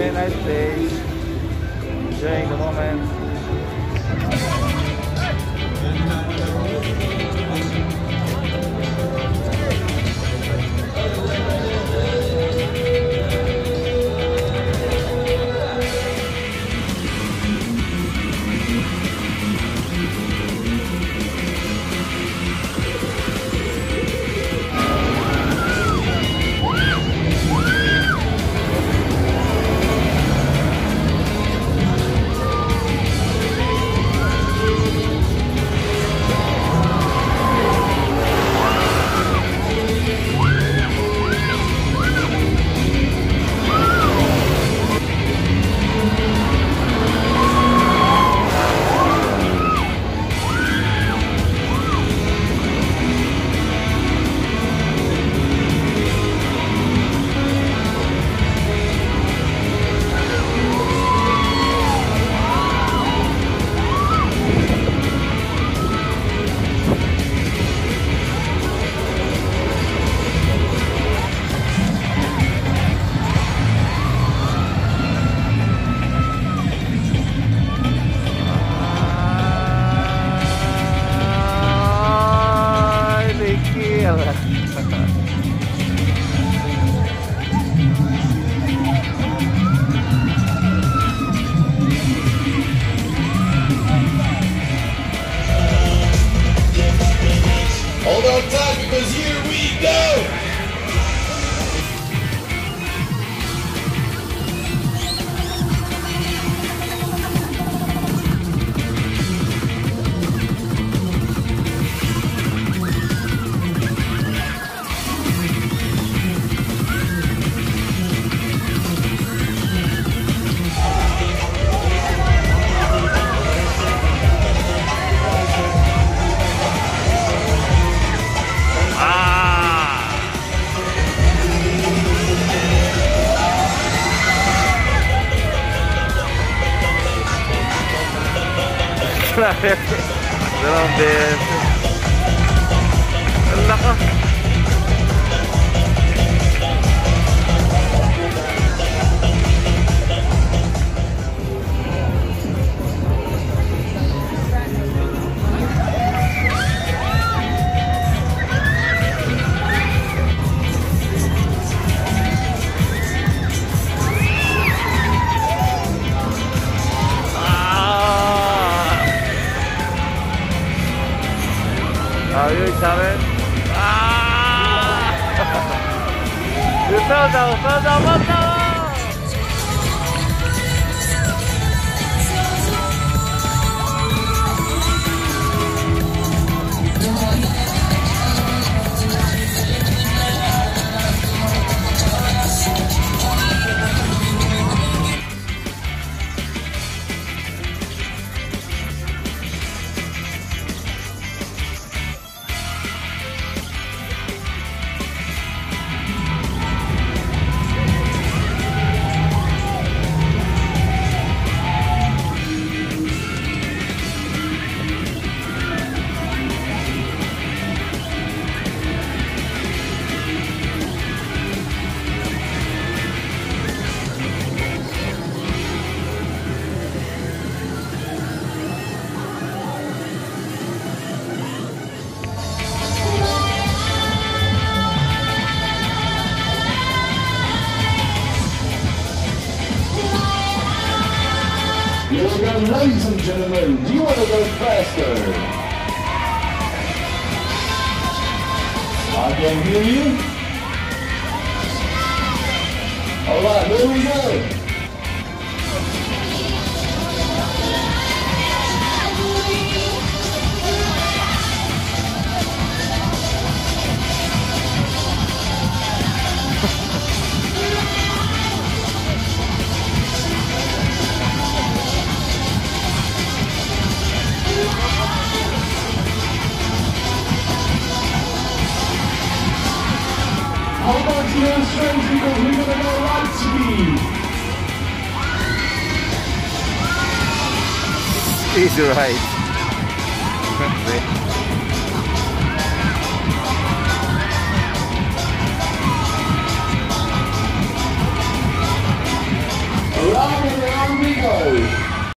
Very nice place. Enjoying the moment. よかっだから。Grabe. Grabe. Ang lakas. ¿sabes? ¡Ah! ¡Falta, falta! Ladies and gentlemen. Do you want to go faster? I can hear you. All right, here we go. Your strings because we're to go light speed. Easy ride.